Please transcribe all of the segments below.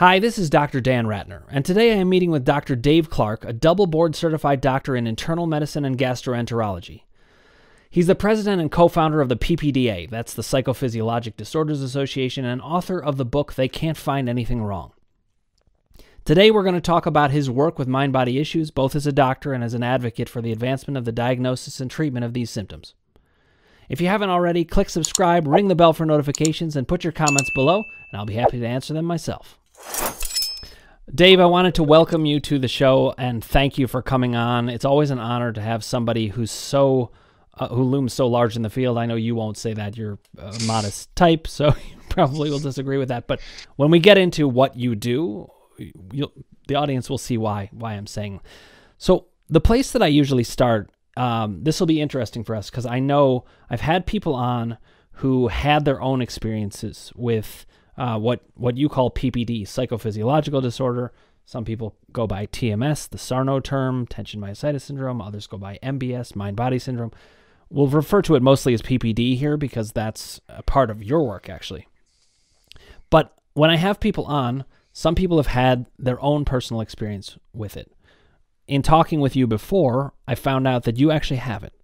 Hi, this is Dr. Dan Ratner, and today I am meeting with Dr. Dave Clarke, a double board certified doctor in internal medicine and gastroenterology. He's the president and co founder of the PPDA, that's the Psychophysiologic Disorders Association, and author of the book They Can't Find Anything Wrong. Today, we're going to talk about his work with mind body issues, both as a doctor and as an advocate for the advancement of the diagnosis and treatment of these symptoms. If you haven't already, click subscribe, ring the bell for notifications, and put your comments below, and I'll be happy to answer them myself. Dave, I wanted to welcome you to the show and thank you for coming on. It's always an honor to have somebody who's so uh, who looms so large in the field. I know you won't say that you're a modest type, so you probably will disagree with that. But when we get into what you do, the audience will see why why I'm saying. So the place that I usually start, um, this will be interesting for us because I know I've had people on who had their own experiences with uh, what what you call PPD, psychophysiological disorder. Some people go by TMS, the Sarno term, tension myositis syndrome. Others go by MBS, mind body syndrome. We'll refer to it mostly as PPD here because that's a part of your work, actually. But when I have people on, some people have had their own personal experience with it. In talking with you before, I found out that you actually have it,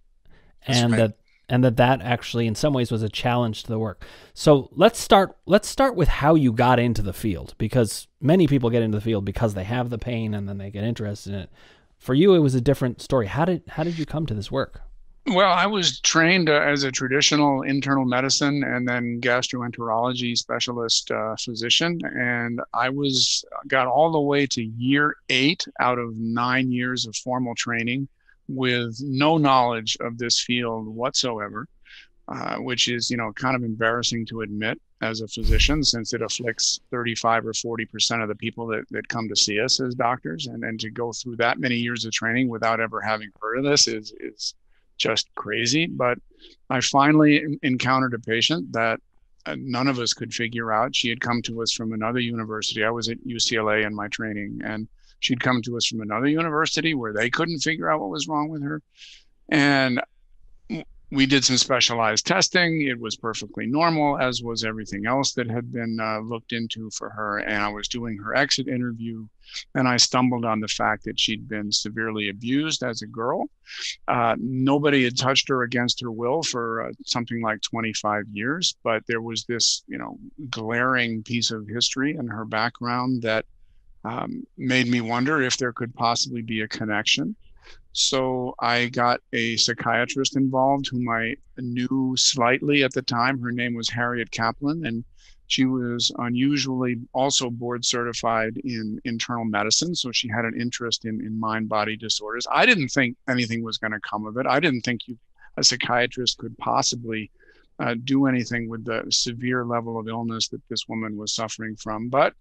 and right. that and that that actually in some ways was a challenge to the work. So let's start let's start with how you got into the field because many people get into the field because they have the pain and then they get interested in it. For you it was a different story. How did how did you come to this work? Well, I was trained uh, as a traditional internal medicine and then gastroenterology specialist uh, physician, and I was got all the way to year eight out of nine years of formal training with no knowledge of this field whatsoever, uh, which is you know kind of embarrassing to admit as a physician since it afflicts 35 or 40 percent of the people that, that come to see us as doctors, and and to go through that many years of training without ever having heard of this is is just crazy. But I finally encountered a patient that uh, none of us could figure out. She had come to us from another university. I was at UCLA in my training, and she'd come to us from another university where they couldn't figure out what was wrong with her. And we did some specialized testing. It was perfectly normal, as was everything else that had been uh, looked into for her. And I was doing her exit interview, and I stumbled on the fact that she'd been severely abused as a girl. Uh, nobody had touched her against her will for uh, something like 25 years, but there was this, you know, glaring piece of history in her background that um, made me wonder if there could possibly be a connection. So I got a psychiatrist involved whom I knew slightly at the time. Her name was Harriet Kaplan, and she was unusually also board certified in internal medicine. So she had an interest in, in mind body disorders. I didn't think anything was going to come of it. I didn't think you, a psychiatrist could possibly uh, do anything with the severe level of illness that this woman was suffering from. But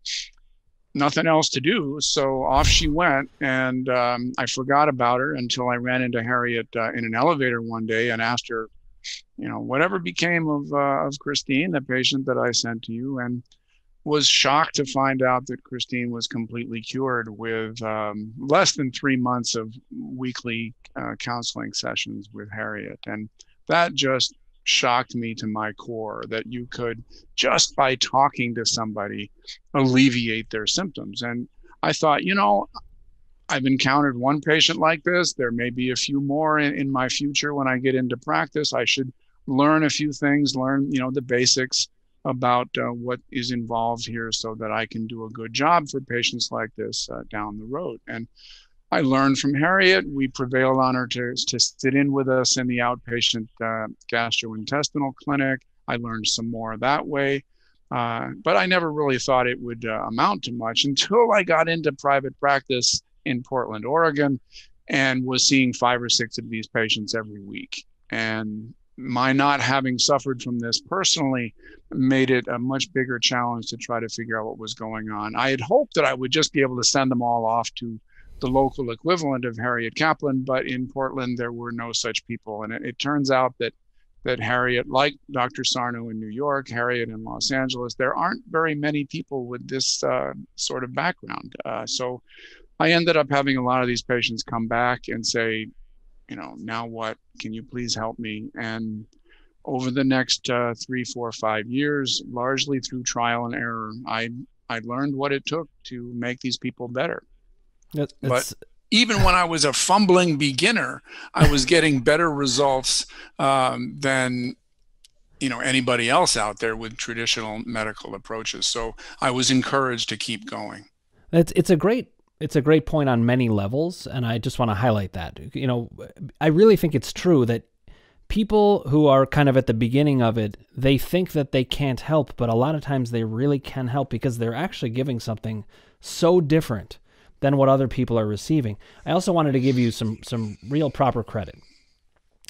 nothing else to do. So off she went. And um, I forgot about her until I ran into Harriet uh, in an elevator one day and asked her, you know, whatever became of, uh, of Christine, the patient that I sent to you, and was shocked to find out that Christine was completely cured with um, less than three months of weekly uh, counseling sessions with Harriet. And that just shocked me to my core that you could just by talking to somebody alleviate their symptoms. And i thought you know i've encountered one patient like this. There may be a few more in, in my future when i get into practice. I should learn a few things learn you know the basics about uh, what is involved here so that i can do a good job for patients like this uh, down the road. And I learned from Harriet. We prevailed on her to, to sit in with us in the outpatient uh, gastrointestinal clinic. I learned some more that way. Uh, but I never really thought it would uh, amount to much until I got into private practice in Portland, Oregon, and was seeing five or six of these patients every week. And my not having suffered from this personally made it a much bigger challenge to try to figure out what was going on. I had hoped that I would just be able to send them all off to the local equivalent of Harriet Kaplan, but in Portland there were no such people. And it, it, turns out that that Harriet, like Dr. Sarno in New York, Harriet in Los Angeles, there aren't very many people with this uh, sort of background. Uh, so I ended up having a lot of these patients come back and say, you know, now what? Can you please help me? And over the next uh, three, four, five years, largely through trial and error, I I learned what it took to make these people better. That's, but even when I was a fumbling beginner, I was getting better results um, than you know anybody else out there with traditional medical approaches. So I was encouraged to keep going. It's it's a great it's a great point on many levels, and I just want to highlight that. You know, I really think it's true that people who are kind of at the beginning of it, they think that they can't help, but a lot of times they really can help because they're actually giving something so different than what other people are receiving. I also wanted to give you some some real proper credit.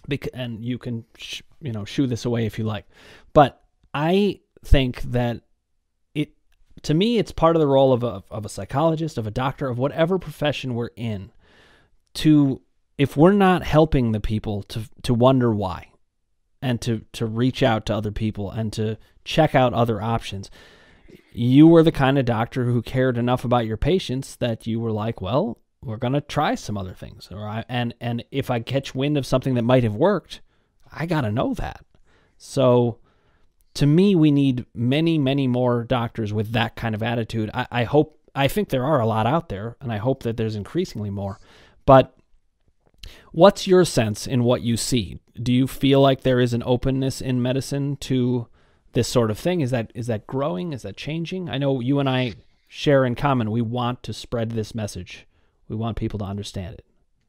Bec- and you can sh- you know shoo this away if you like. But I think that it to me it's part of the role of a of a psychologist, of a doctor, of whatever profession we're in to if we're not helping the people to to wonder why and to to reach out to other people and to check out other options you were the kind of doctor who cared enough about your patients that you were like well we're going to try some other things or I, and and if i catch wind of something that might have worked i got to know that. So to me we need many many more doctors with that kind of attitude. I, I hope i think there are a lot out there and i hope that there's increasingly more. But What's your sense in what you see? Do you feel like there is an openness in medicine to this sort of thing? Is that is that growing? Is that changing? I know you and I share in common. We want to spread this message. We want people to understand it.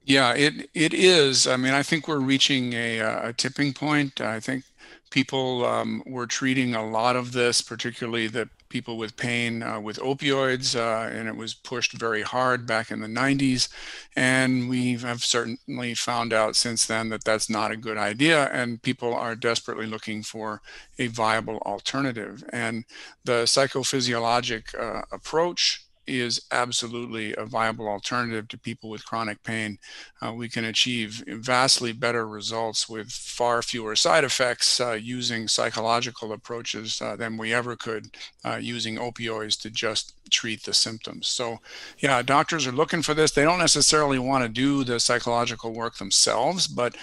Yeah, it it is. I mean, I think we're reaching a, a tipping point. I think people um, were treating a lot of this, particularly the people with pain uh, with opioids, uh, and it was pushed very hard back in the 90s. And we have certainly found out since then that that's not a good idea, and people are desperately looking for a viable alternative. And the psychophysiologic uh, approach is absolutely a viable alternative to people with chronic pain. Uh, we can achieve vastly better results with far fewer side effects uh, using psychological approaches uh, than we ever could uh, using opioids to just treat the symptoms. So, yeah, doctors are looking for this. They don't necessarily want to do the psychological work themselves, but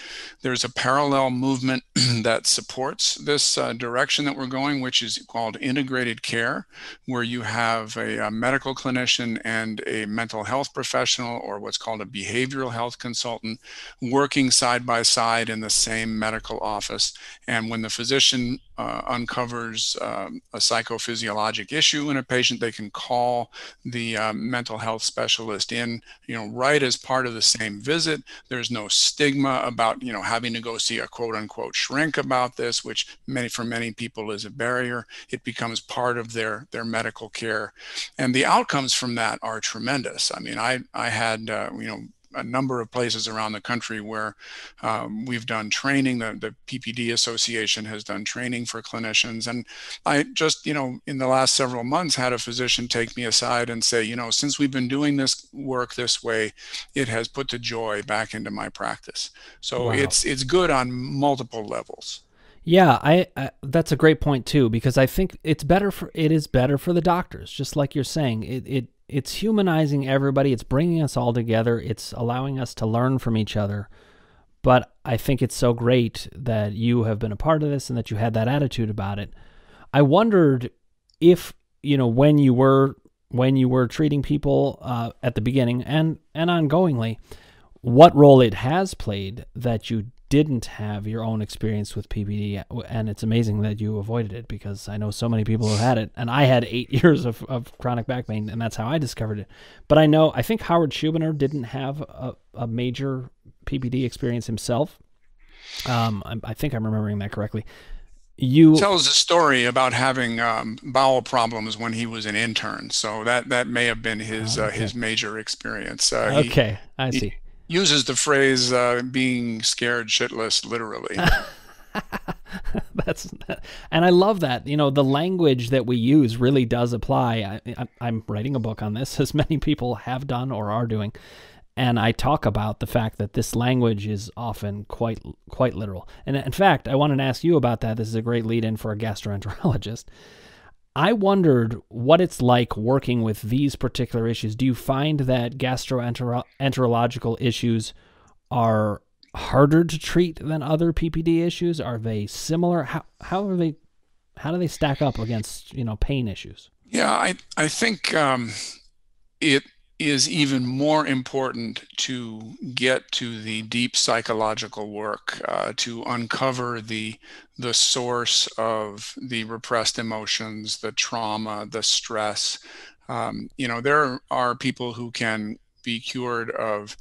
there's a parallel movement that supports this uh, direction that we're going, which is called integrated care, where you have a, a, medical clinician and a mental health professional, or what's called a behavioral health consultant, working side by side in the same medical office. And when the physician uh, uncovers um, a psychophysiologic issue in a patient, they can call the um, mental health specialist in, you know, right as part of the same visit. There's no stigma about, you know, having to go see a quote unquote shrink about this, which many for many people is a barrier. It becomes part of their their medical care, and the outcomes from that are tremendous. I mean, I I had uh, you know a number of places around the country where um, we've done training. The, the PPD Association has done training for clinicians. And I just, you know, in the last several months had a physician take me aside and say, you know, since we've been doing this work this way, it has put the joy back into my practice. So wow. it's it's good on multiple levels. Yeah, I, I, that's a great point too because I think it's better for it is better for the doctors, just like you're saying. It it it's humanizing everybody. It's bringing us all together. It's allowing us to learn from each other. But I think it's so great that you have been a part of this and that you had that attitude about it. I wondered if you know when you were when you were treating people uh, at the beginning and and ongoingly, what role it has played that you didn't have your own experience with PPD, and it's amazing that you avoided it because I know so many people who had it, and I had eight years of, of chronic back pain, and that's how I discovered it. But I know I think Howard Schubiner didn't have a, a major PPD experience himself. Um, I, I think I'm remembering that correctly. You tells a story about having um, bowel problems when he was an intern, so that that may have been his oh, okay. uh, his major experience. Uh, okay, he, I see. He, uses the phrase uh, being scared shitless literally. That's and I love that. You know, the language that we use really does apply. I, I'm writing a book on this, as many people have done or are doing, and I talk about the fact that this language is often quite quite literal. And in fact, I wanted to ask you about that. This is a great lead in for a gastroenterologist. I wondered what it's like working with these particular issues. Do you find that gastroenterological issues are harder to treat than other PPD issues? Are they similar? How how are they how do they stack up against, you know, pain issues? Yeah, I, I think um, it is even more important to get to the deep psychological work uh, to uncover the the source of the repressed emotions, the trauma, the stress. Um, you know, there are people who can be cured of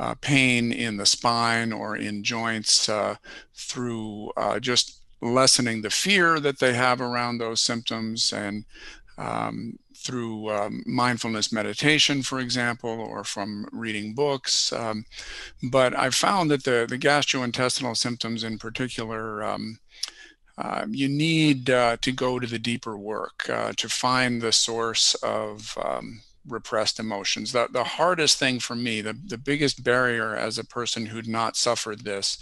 uh, pain in the spine or in joints uh, through uh, just lessening the fear that they have around those symptoms and um, through um, mindfulness meditation, for example, or from reading books. Um, but I've found that the, the gastrointestinal symptoms in particular, um, uh, you need uh, to go to the deeper work uh, to find the source of um, repressed emotions. The, the hardest thing for me, the, the biggest barrier as a person who'd not suffered this,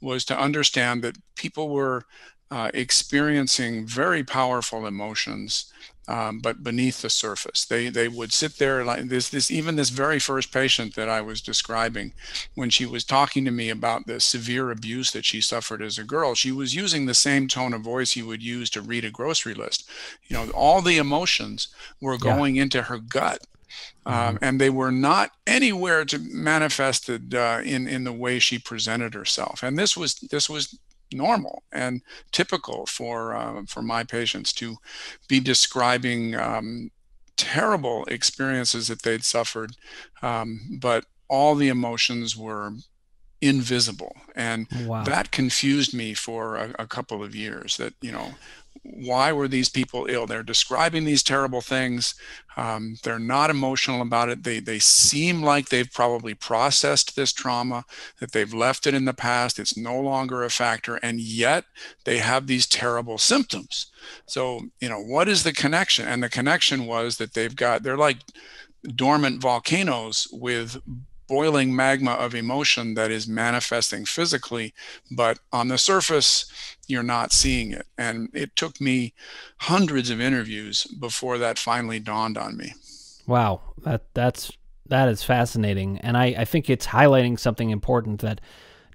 was to understand that people were uh, experiencing very powerful emotions um, but beneath the surface. They they would sit there like this this even this very first patient that I was describing, when she was talking to me about the severe abuse that she suffered as a girl, she was using the same tone of voice you would use to read a grocery list. You know, all the emotions were going yeah. into her gut. Um, mm-hmm. and they were not anywhere to manifested uh, in in the way she presented herself. And this was this was normal and typical for uh, for my patients to be describing um, terrible experiences that they'd suffered, um, but all the emotions were invisible, and wow. that confused me for a, a couple of years. That you know why were these people ill? They're describing these terrible things. Um, they're not emotional about it. They, they seem like they've probably processed this trauma, that they've left it in the past. It's no longer a factor. And yet they have these terrible symptoms. So, you know, what is the connection? And the connection was that they've got, they're like dormant volcanoes with boiling magma of emotion that is manifesting physically, but on the surface, you're not seeing it. And it took me hundreds of interviews before that finally dawned on me. Wow, that that's that is fascinating, and I, I think it's highlighting something important that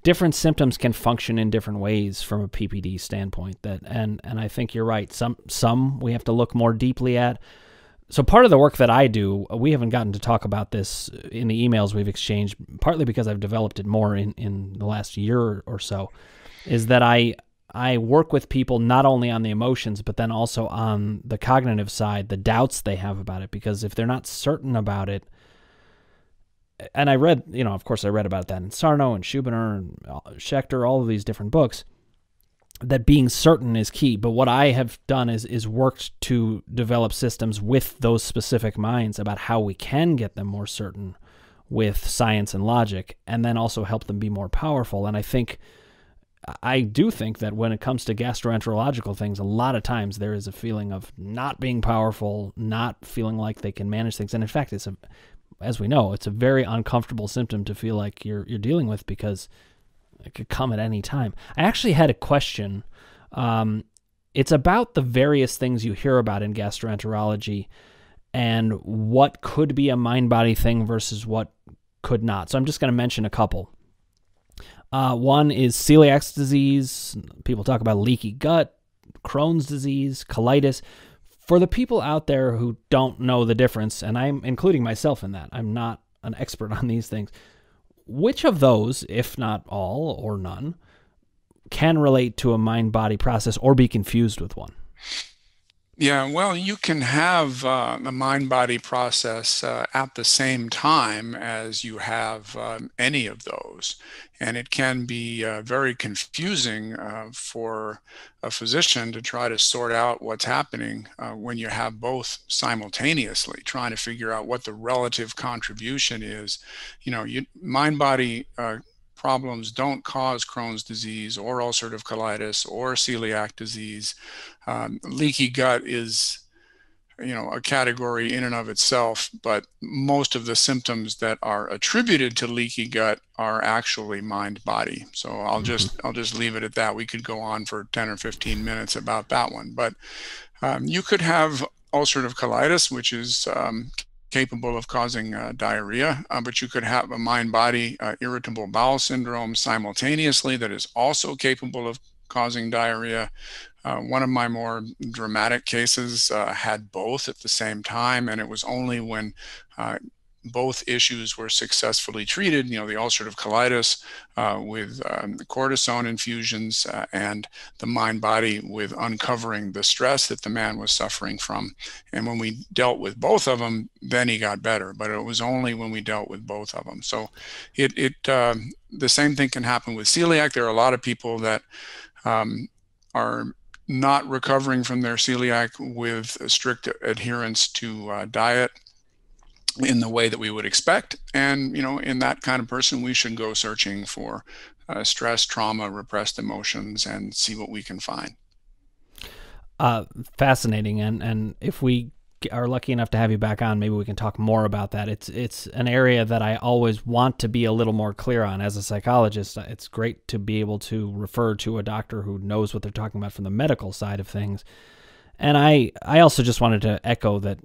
different symptoms can function in different ways from a PPD standpoint. That and and I think you're right. Some some we have to look more deeply at so part of the work that I do, we haven't gotten to talk about this in the emails we've exchanged, partly because I've developed it more in, in the last year or so, is that I I work with people not only on the emotions, but then also on the cognitive side, the doubts they have about it. Because if they're not certain about it, and I read, you know, of course, I read about that in Sarno and Schubiner and Schechter, all of these different books that being certain is key. But what I have done is is worked to develop systems with those specific minds about how we can get them more certain with science and logic, and then also help them be more powerful. And I think I do think that when it comes to gastroenterological things, a lot of times there is a feeling of not being powerful, not feeling like they can manage things. And in fact, it's a as we know, it's a very uncomfortable symptom to feel like you're you're dealing with because it could come at any time. I actually had a question. Um, it's about the various things you hear about in gastroenterology and what could be a mind body thing versus what could not. So I'm just going to mention a couple. Uh, one is celiac disease. People talk about leaky gut, Crohn's disease, colitis. For the people out there who don't know the difference, and I'm including myself in that, I'm not an expert on these things. Which of those, if not all or none, can relate to a mind body process or be confused with one? Yeah, well, you can have uh, the mind body process uh, at the same time as you have um, any of those. And it can be uh, very confusing uh, for a physician to try to sort out what's happening uh, when you have both simultaneously trying to figure out what the relative contribution is. You know you mind body uh, problems don't cause Crohn's disease or ulcerative colitis or celiac disease. Um, leaky gut is you know a category in and of itself but most of the symptoms that are attributed to leaky gut are actually mind body so i'll mm-hmm. just i'll just leave it at that we could go on for 10 or 15 minutes about that one but um, you could have ulcerative colitis which is um, capable of causing uh, diarrhea, uh, but you could have a mind body uh, irritable bowel syndrome simultaneously that is also capable of causing diarrhea. Uh, one of my more dramatic cases uh, had both at the same time, and it was only when uh, both issues were successfully treated, you know, the ulcerative colitis uh, with um, cortisone infusions uh, and the mind body with uncovering the stress that the man was suffering from. And when we dealt with both of them, then he got better. But it was only when we dealt with both of them. So it, it um, the same thing can happen with celiac. There are a lot of people that um, are not recovering from their celiac with strict adherence to uh, diet in the way that we would expect. And, you know, in that kind of person, we should go searching for uh, stress, trauma, repressed emotions, and see what we can find. Uh, fascinating. And, and if we are lucky enough to have you back on, maybe we can talk more about that. It's it's an area that I always want to be a little more clear on as a psychologist. It's great to be able to refer to a doctor who knows what they're talking about from the medical side of things. And I I also just wanted to echo that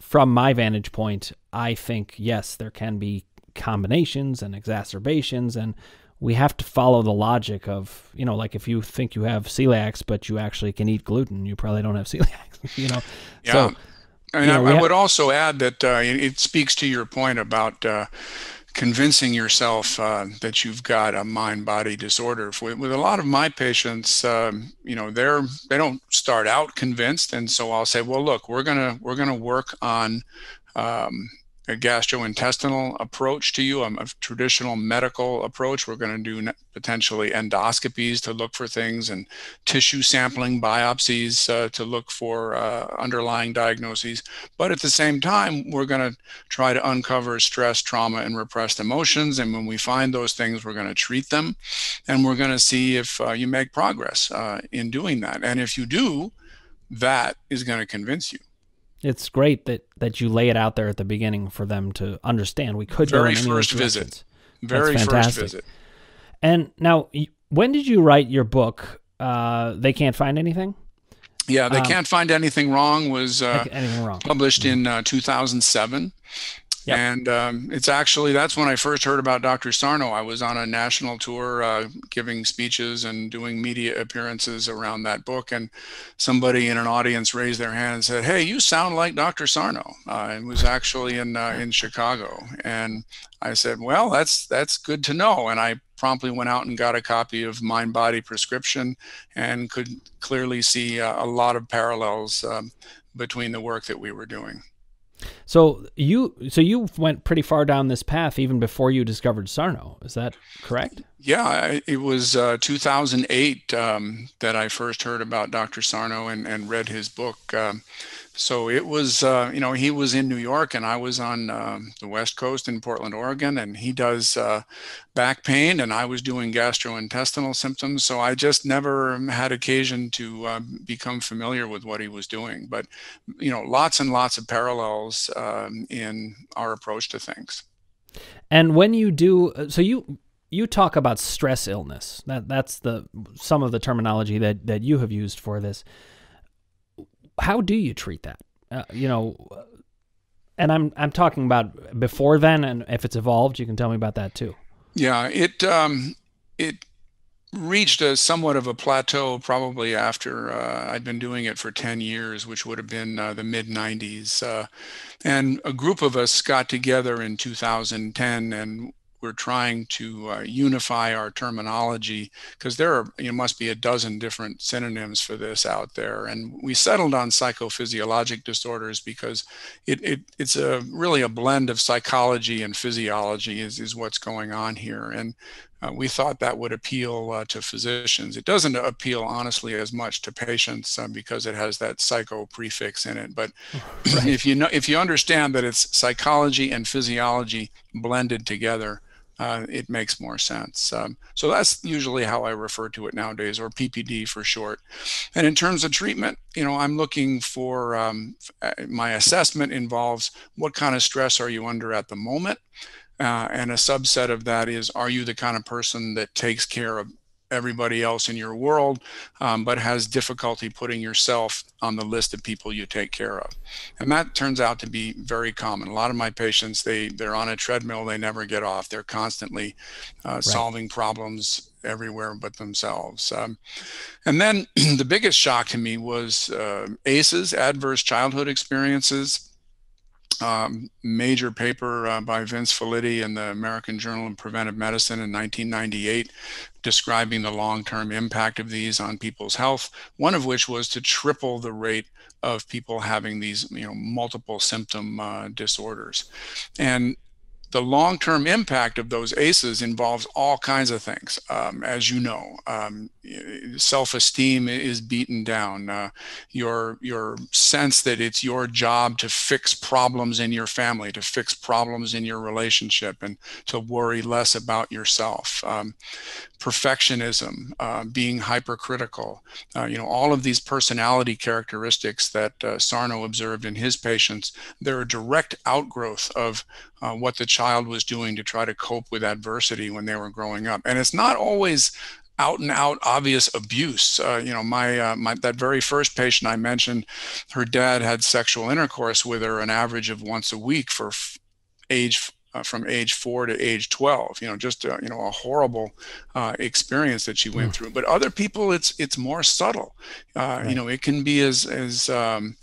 from my vantage point, I think yes, there can be combinations and exacerbations, and we have to follow the logic of you know, like if you think you have celiacs, but you actually can eat gluten, you probably don't have celiacs. You know, yeah. So, I mean, you know, I, I would also add that uh, it speaks to your point about. Uh, convincing yourself uh, that you've got a mind-body disorder. With, with, a lot of my patients, um, you know, they're they don't start out convinced, and so I'll say, well, look, we're gonna we're gonna work on um, a gastrointestinal approach to you, a, a traditional medical approach. We're going to do potentially endoscopies to look for things and tissue sampling biopsies uh, to look for uh, underlying diagnoses. But at the same time, we're going to try to uncover stress, trauma, and repressed emotions. And when we find those things, we're going to treat them and we're going to see if uh, you make progress uh, in doing that. And if you do, that is going to convince you. It's great that that you lay it out there at the beginning for them to understand. We could very go in first visit, very first visit. And now, when did you write your book? Uh, they can't find anything. Yeah, they um, can't find anything wrong. Was uh, anything wrong? Published in uh, 2007. Yep. And um, it's actually that's when I first heard about Dr. Sarno. I was on a national tour, uh, giving speeches and doing media appearances around that book, and somebody in an audience raised their hand and said, "Hey, you sound like Dr. Sarno." Uh, it was actually in uh, in Chicago, and I said, "Well, that's that's good to know." And I promptly went out and got a copy of Mind Body Prescription, and could clearly see uh, a lot of parallels um, between the work that we were doing. So you so you went pretty far down this path even before you discovered Sarno. Is that correct? Yeah, it was uh, 2008 um, that I first heard about Dr. Sarno and, and read his book. Um, so it was, uh, you know, he was in New York and I was on um, the West Coast in Portland, Oregon, and he does uh, back pain and I was doing gastrointestinal symptoms. So I just never had occasion to uh, become familiar with what he was doing. But, you know, lots and lots of parallels um, in our approach to things. And when you do, uh, so you you talk about stress illness. That that's the some of the terminology that that you have used for this how do you treat that? Uh, you know, and I'm I'm talking about before then, and if it's evolved, you can tell me about that too. Yeah, it um, it reached a somewhat of a plateau probably after uh, I'd been doing it for 10 years, which would have been uh, the mid 90s. Uh, and a group of us got together in 2010 and we're trying to uh, unify our terminology because there are you know, must be a dozen different synonyms for this out there and we settled on psychophysiologic disorders because it, it it's a really a blend of psychology and physiology is, is what's going on here and uh, we thought that would appeal uh, to physicians. It doesn't appeal, honestly, as much to patients uh, because it has that psycho prefix in it. But right. if you know, if you understand that it's psychology and physiology blended together, uh, it makes more sense. Um, so that's usually how I refer to it nowadays, or PPD for short. And in terms of treatment, you know, I'm looking for um, uh, my assessment involves what kind of stress are you under at the moment, uh, and a subset of that is are you the kind of person that takes care of everybody else in your world, um, but has difficulty putting yourself on the list of people you take care of. And that turns out to be very common. A lot of my patients, they, they're on a treadmill, they never get off. They're constantly uh, right. solving problems everywhere but themselves. Um, and then the biggest shock to me was uh, ACEs, adverse childhood experiences um, major paper uh, by Vince Felitti in the American Journal of Preventive Medicine in 1998 describing the long-term impact of these on people's health, one of which was to triple the rate of people having these you know multiple symptom uh, disorders. And the long-term impact of those ACEs involves all kinds of things, um, as you know. Um, self-esteem is beaten down. Uh, your your sense that it's your job to fix problems in your family, to fix problems in your relationship, and to worry less about yourself. Um, perfectionism, uh, being hypercritical, uh, you know, all of these personality characteristics that uh, Sarno observed in his patients, they're a direct outgrowth of uh, what the child was doing to try to cope with adversity when they were growing up. And it's not always out and out obvious abuse. Uh, you know, my, uh, my that very first patient I mentioned, her dad had sexual intercourse with her an average of once a week for f- age uh, from age four to age 12 you know just a, you know a horrible uh, experience that she went mm. through but other people it's it's more subtle uh, right. you know it can be as as um,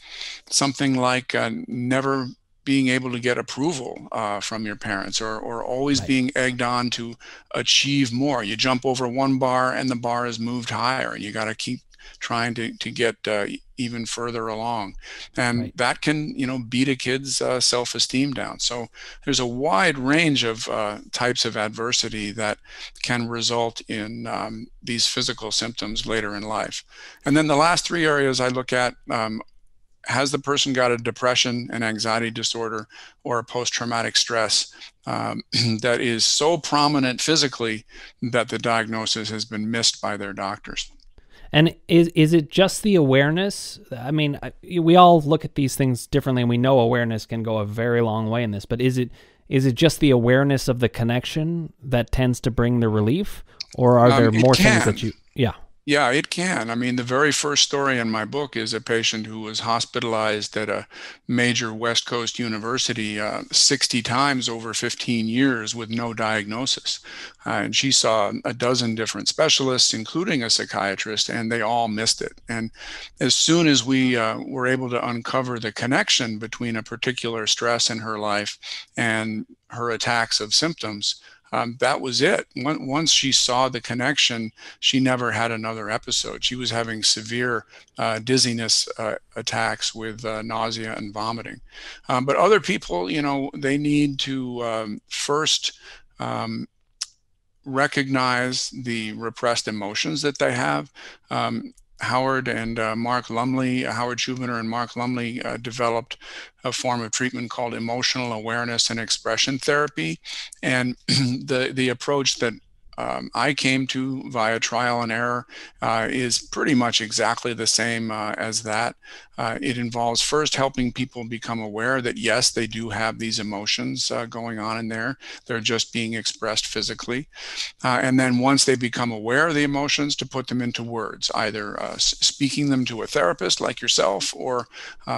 something like uh, never being able to get approval uh, from your parents or, or always right. being egged on to achieve more you jump over one bar and the bar is moved higher and you got to keep trying to, to get uh, even further along and right. that can you know beat a kid's uh, self-esteem down so there's a wide range of uh, types of adversity that can result in um, these physical symptoms later in life and then the last three areas i look at um, has the person got a depression and anxiety disorder or a post-traumatic stress um, that is so prominent physically that the diagnosis has been missed by their doctors and is is it just the awareness? I mean, we all look at these things differently, and we know awareness can go a very long way in this. But is it is it just the awareness of the connection that tends to bring the relief, or are um, there more things that you? Yeah. Yeah, it can. I mean, the very first story in my book is a patient who was hospitalized at a major West Coast university uh, 60 times over 15 years with no diagnosis. Uh, and she saw a dozen different specialists, including a psychiatrist, and they all missed it. And as soon as we uh, were able to uncover the connection between a particular stress in her life and her attacks of symptoms, um, that was it. Once she saw the connection, she never had another episode. She was having severe uh, dizziness uh, attacks with uh, nausea and vomiting. Um, but other people, you know, they need to um, first um, recognize the repressed emotions that they have. Um, Howard and uh, Mark Lumley, Howard Schubiner and Mark Lumley uh, developed a form of treatment called emotional awareness and expression therapy. And the, the approach that um, I came to via trial and error uh, is pretty much exactly the same uh, as that. Uh, it involves first helping people become aware that yes, they do have these emotions uh, going on in there. They're just being expressed physically. Uh, and then once they become aware of the emotions, to put them into words, either uh, speaking them to a therapist like yourself or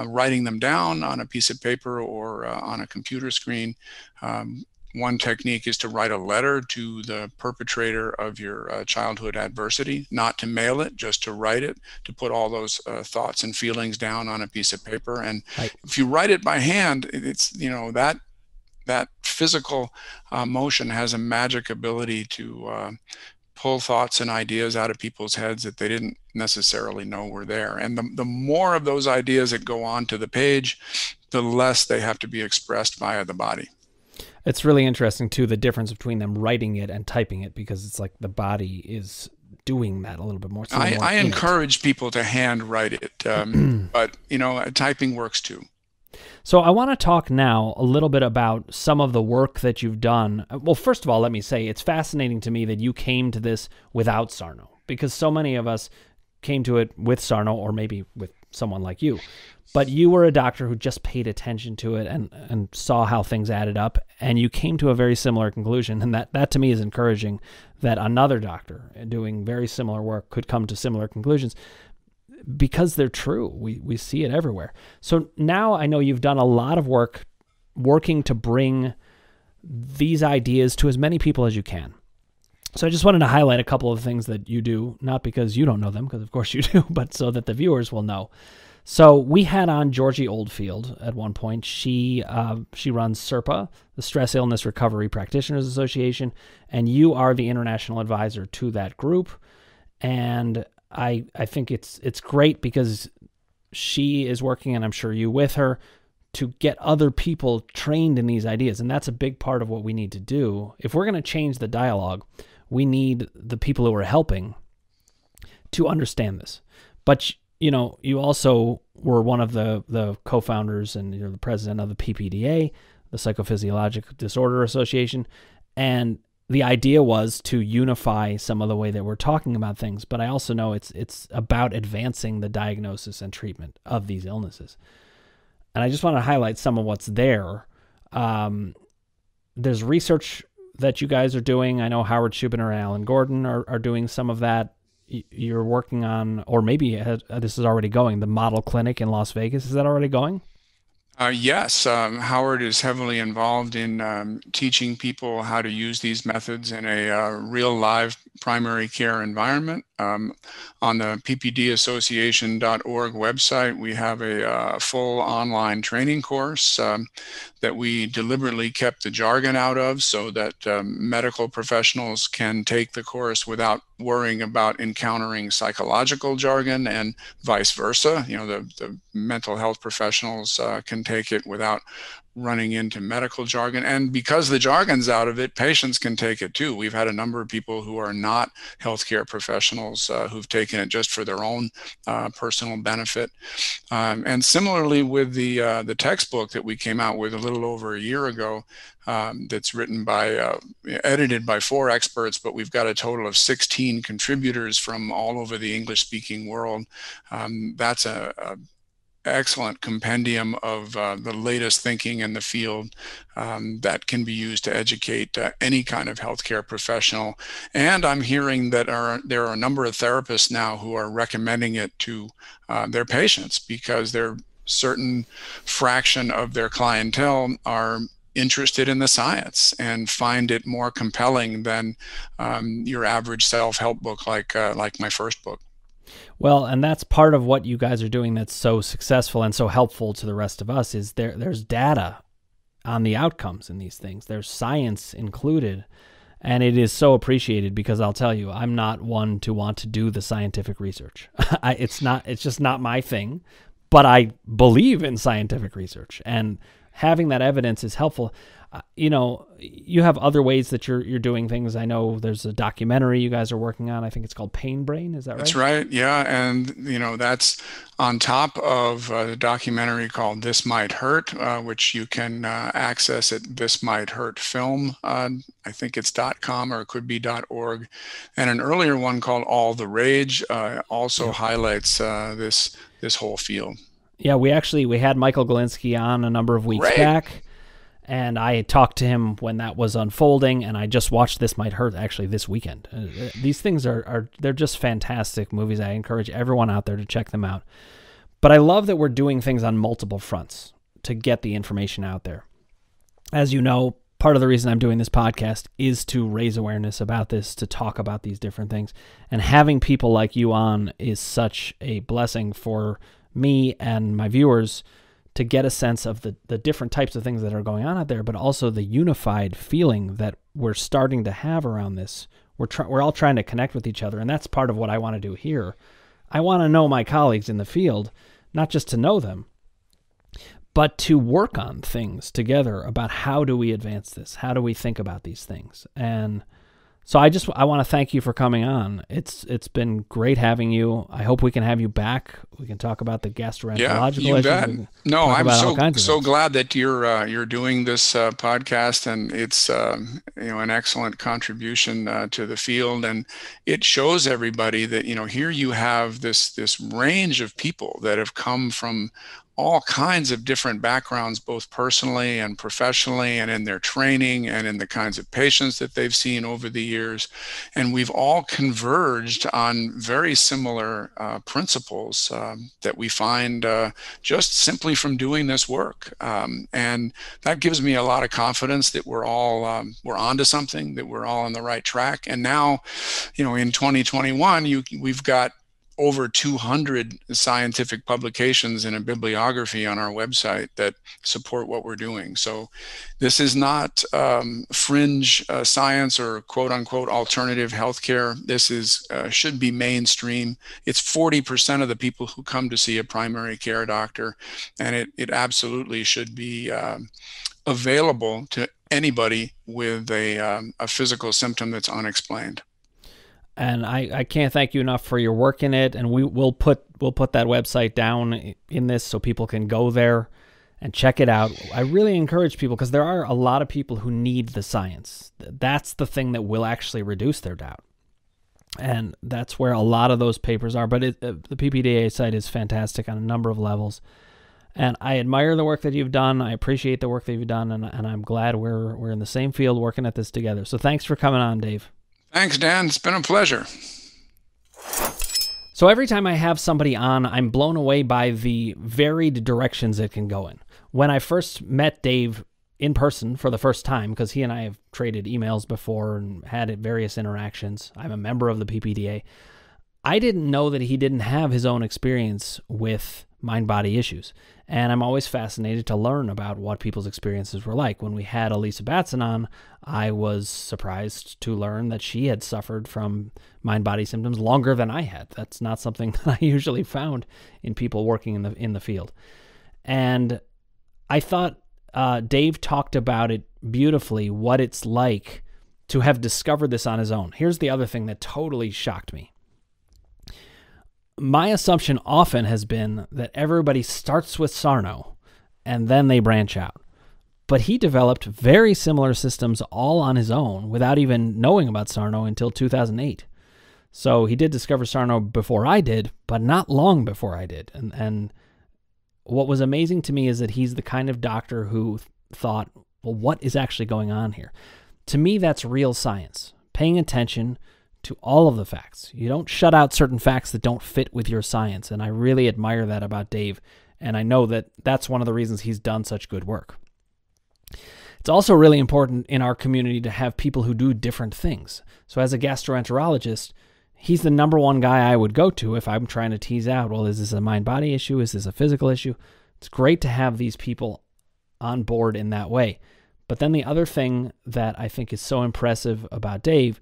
writing them down on a piece of paper or on a computer screen. Um, one technique is to write a letter to the perpetrator of your uh, childhood adversity, not to mail it, just to write it, to put all those uh, thoughts and feelings down on a piece of paper. And right. if you write it by hand, it's, you know, that that physical uh, motion has a magic ability to uh, pull thoughts and ideas out of people's heads that they didn't necessarily know were there. And the, the more of those ideas that go onto the page, the less they have to be expressed via the body. It's really interesting too the difference between them writing it and typing it because it's like the body is doing that a little bit more. I, more I encourage it. people to hand write it, um, but you know, typing works too. So I want to talk now a little bit about some of the work that you've done. Well, first of all, let me say it's fascinating to me that you came to this without Sarno because so many of us came to it with Sarno or maybe with someone like you. But you were a doctor who just paid attention to it and, and saw how things added up, and you came to a very similar conclusion. And that, that to me is encouraging that another doctor doing very similar work could come to similar conclusions because they're true. We, we see it everywhere. So now I know you've done a lot of work working to bring these ideas to as many people as you can. So I just wanted to highlight a couple of things that you do, not because you don't know them, because of course you do, but so that the viewers will know. So we had on Georgie Oldfield at one point. She uh, she runs SIRPA, the Stress Illness Recovery Practitioners Association, and you are the international advisor to that group. And I I think it's it's great because she is working, and I'm sure you with her, to get other people trained in these ideas, and that's a big part of what we need to do. If we're going to change the dialogue, we need the people who are helping to understand this. But you know, you also were one of the the co-founders and you're the president of the PPDA, the Psychophysiologic Disorder Association, and the idea was to unify some of the way that we're talking about things. But I also know it's it's about advancing the diagnosis and treatment of these illnesses. And I just want to highlight some of what's there. Um, there's research that you guys are doing. I know Howard Schubiner and Alan Gordon are, are doing some of that. You're working on, or maybe this is already going, the model clinic in Las Vegas. Is that already going? Uh, yes, um, Howard is heavily involved in um, teaching people how to use these methods in a uh, real live primary care environment. Um, on the ppdassociation.org website, we have a uh, full online training course um, that we deliberately kept the jargon out of so that um, medical professionals can take the course without worrying about encountering psychological jargon and vice versa. You know, the, the mental health professionals uh, can take it without running into medical jargon. And because the jargon's out of it, patients can take it too. We've had a number of people who are not healthcare professionals uh, who've taken it just for their own uh, personal benefit. Um, and similarly with the uh, the textbook that we came out with a little over a year ago, um, that's written by, uh, edited by four experts, but we've got a total of 16 contributors from all over the English speaking world. Um, that's a, a excellent compendium of uh, the latest thinking in the field um, that can be used to educate uh, any kind of healthcare professional. And I'm hearing that are, there are a number of therapists now who are recommending it to uh, their patients because their certain fraction of their clientele are interested in the science and find it more compelling than um, your average self-help book like uh, like my first book. Well, and that's part of what you guys are doing that's so successful and so helpful to the rest of us is there there's data on the outcomes in these things. There's science included. And it is so appreciated because I'll tell you, I'm not one to want to do the scientific research. I, it's not it's just not my thing, but I believe in scientific research and having that evidence is helpful. Uh, you know, you have other ways that you're you're doing things. I know there's a documentary you guys are working on. I think it's called Pain Brain. Is that right? That's right. Yeah, and you know that's on top of a documentary called This Might Hurt, uh, which you can uh, access at This Might Hurt Film. Uh, I think it's .com or it could be .org, and an earlier one called All the Rage uh, also yeah. highlights uh, this this whole field. Yeah, we actually we had Michael Galinsky on a number of weeks back and I talked to him when that was unfolding, and I just watched This Might Hurt actually this weekend. Uh, these things are, are they're just fantastic movies. I encourage everyone out there to check them out. But I love that we're doing things on multiple fronts to get the information out there. As you know, part of the reason I'm doing this podcast is to raise awareness about this, to talk about these different things. And having people like you on is such a blessing for me and my viewers to get a sense of the, the different types of things that are going on out there, but also the unified feeling that we're starting to have around this. We're, try- we're all trying to connect with each other, and that's part of what I want to do here. I want to know my colleagues in the field, not just to know them, but to work on things together about how do we advance this? How do we think about these things? And So I just I want to thank you for coming on. It's it's been great having you. I hope we can have you back. We can talk about the gastroenterological yeah, you issues. Bet. No, I'm so so glad that you're uh, you're doing this uh, podcast, and it's uh, you know an excellent contribution uh, to the field, and it shows everybody that you know here you have this this range of people that have come from all kinds of different backgrounds, both personally and professionally, and in their training and in the kinds of patients that they've seen over the years. And we've all converged on very similar uh, principles um, that we find uh, just simply from doing this work. Um, and that gives me a lot of confidence that we're all um, we're onto something, that we're all on the right track. And now, you know, in 2021, you we've got over 200 scientific publications in a bibliography on our website that support what we're doing. So this is not um, fringe uh, science or quote unquote alternative healthcare. This is uh, should be mainstream. It's 40% of the people who come to see a primary care doctor, and it, it absolutely should be um, available to anybody with a, um, a physical symptom that's unexplained and I, I can't thank you enough for your work in it. And we will put we'll put that website down in this so people can go there and check it out. I really encourage people because there are a lot of people who need the science. That's the thing that will actually reduce their doubt. And that's where a lot of those papers are but it, uh, the ppda site is fantastic on a number of levels. And i admire the work that you've done. I appreciate the work that you've done and, and i'm glad we're, we're in the same field working at this together. So thanks for coming on dave Thanks, Dan. It's been a pleasure. So every time I have somebody on, I'm blown away by the varied directions it can go in. When I first met Dave in person for the first time, because he and I have traded emails before and had various interactions, I'm a member of the PPDA. I didn't know that he didn't have his own experience with mind body issues. And I'm always fascinated to learn about what people's experiences were like. When we had Elisa Batson on, I was surprised to learn that she had suffered from mind body symptoms longer than I had. That's not something that I usually found in people working in the in the field. And I thought uh, Dave talked about it beautifully, what it's like to have discovered this on his own. Here's the other thing that totally shocked me my assumption often has been that everybody starts with Sarno and then they branch out. But he developed very similar systems all on his own without even knowing about Sarno until 2008. So he did discover Sarno before I did, but not long before I did. And and what was amazing to me is that he's the kind of doctor who thought, well, what is actually going on here? To me, that's real science. Paying attention to all of the facts. You don't shut out certain facts that don't fit with your science. And I really admire that about Dave. And I know that that's one of the reasons he's done such good work. It's also really important in our community to have people who do different things. So, as a gastroenterologist, he's the number one guy I would go to if I'm trying to tease out well, is this a mind body issue? Is this a physical issue? It's great to have these people on board in that way. But then the other thing that I think is so impressive about Dave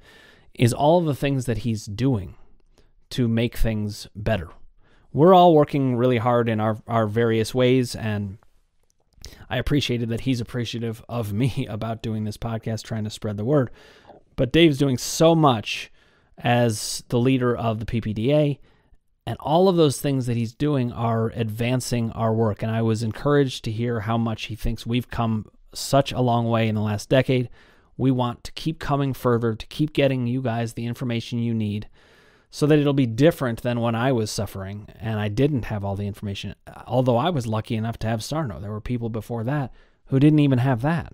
is all of the things that he's doing to make things better. We're all working really hard in our, our various ways, and I appreciated that he's appreciative of me about doing this podcast, trying to spread the word. But Dave's doing so much as the leader of the PPDA, and all of those things that he's doing are advancing our work. And I was encouraged to hear how much he thinks we've come such a long way in the last decade. We want to keep coming further, to keep getting you guys the information you need so that it'll be different than when I was suffering and I didn't have all the information. Although I was lucky enough to have Sarno, there were people before that who didn't even have that.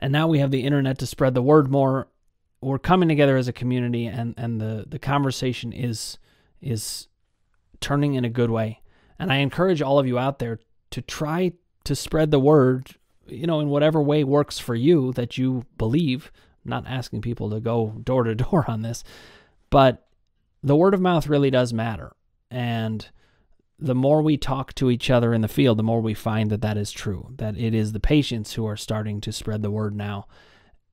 And now we have the internet to spread the word more. We're coming together as a community and, and the, the conversation is is turning in a good way. And I encourage all of you out there to try to spread the word you know, in whatever way works for you that you believe. I'm not asking people to go door to door on this, but the word of mouth really does matter. And the more we talk to each other in the field, the more we find that that is true, that it is the patients who are starting to spread the word now.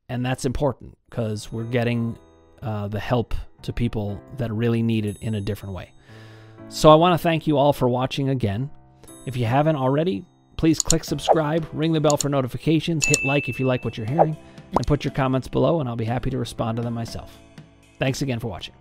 And that's important because we're getting uh, the help to people that really need it in a different way. So I want to thank you all for watching again. If you haven't already, Please click subscribe, ring the bell for notifications, hit like if you like what you're hearing, and put your comments below, and I'll be happy to respond to them myself. Thanks again for watching.